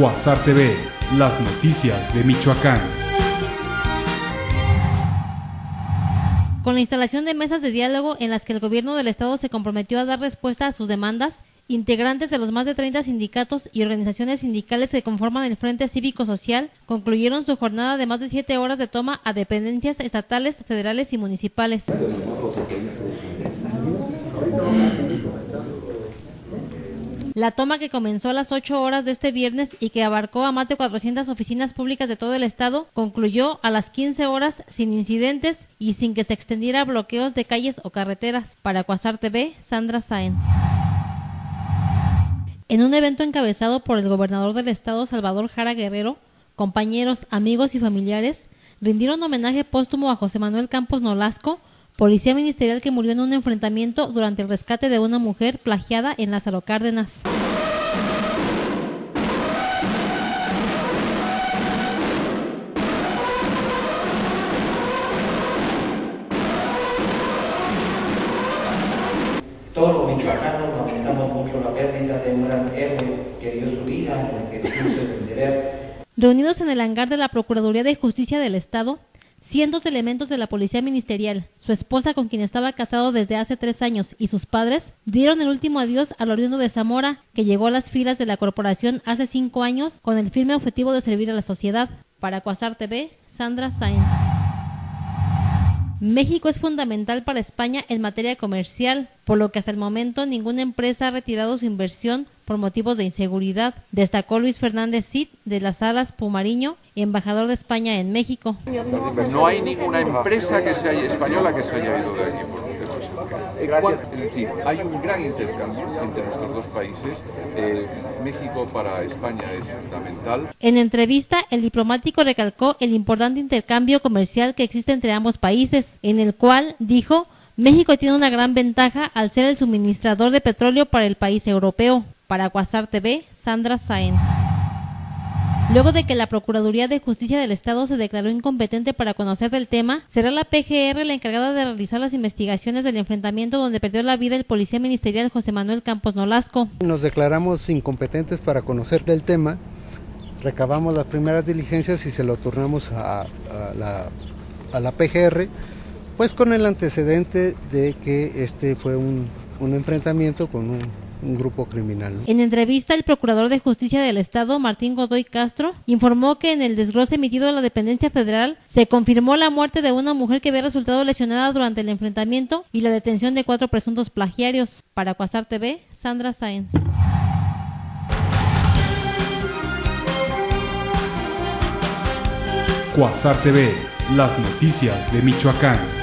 Cuasar TV, las noticias de Michoacán. Con la instalación de mesas de diálogo en las que el gobierno del estado se comprometió a dar respuesta a sus demandas, integrantes de los más de 30 sindicatos y organizaciones sindicales que conforman el Frente Cívico Social concluyeron su jornada de más de siete horas de toma a dependencias estatales, federales y municipales. La toma que comenzó a las 8 horas de este viernes y que abarcó a más de 400 oficinas públicas de todo el estado concluyó a las 15 horas sin incidentes y sin que se extendiera bloqueos de calles o carreteras. Para Cuasar TV, Sandra Sáenz. En un evento encabezado por el gobernador del estado, Salvador Jara Guerrero, compañeros, amigos y familiares rindieron homenaje póstumo a José Manuel Campos Nolasco, policía ministerial que murió en un enfrentamiento durante el rescate de una mujer plagiada en Lázaro Cárdenas. Todos los michoacanos lamentamos mucho la pérdida de un gran héroe que dio su vida en el ejercicio del deber. Reunidos en el hangar de la Procuraduría de Justicia del Estado, cientos elementos de la Policía Ministerial, su esposa con quien estaba casado desde hace tres años y sus padres dieron el último adiós al oriundo de Zamora, que llegó a las filas de la corporación hace cinco años con el firme objetivo de servir a la sociedad. Para Cuasar TV, Sandra Sáenz. México es fundamental para España en materia comercial, por lo que hasta el momento ninguna empresa ha retirado su inversión por motivos de inseguridad, destacó Luis Fernández Cid de las Alas Pumariño, embajador de España en México. No hay ninguna empresa que sea española que se haya ido de aquí por Gracias. Es decir, hay un gran intercambio entre nuestros dos países. Eh, México para España es fundamental. En entrevista, el diplomático recalcó el importante intercambio comercial que existe entre ambos países, en el cual dijo México tiene una gran ventaja al ser el suministrador de petróleo para el país europeo. Para Cuasar TV, Sandra Sáenz. Luego de que la Procuraduría de Justicia del Estado se declaró incompetente para conocer del tema, será la PGR la encargada de realizar las investigaciones del enfrentamiento donde perdió la vida el policía ministerial José Manuel Campos Nolasco. Nos declaramos incompetentes para conocer del tema, recabamos las primeras diligencias y se lo turnamos a, la, PGR, pues con el antecedente de que este fue un, un enfrentamiento con un un grupo criminal. En entrevista, el procurador de justicia del Estado, Martín Godoy Castro, informó que en el desglose emitido a la dependencia federal se confirmó la muerte de una mujer que había resultado lesionada durante el enfrentamiento y la detención de cuatro presuntos plagiarios. Para Cuasar TV, Sandra Sáenz. Cuasar TV, las noticias de Michoacán.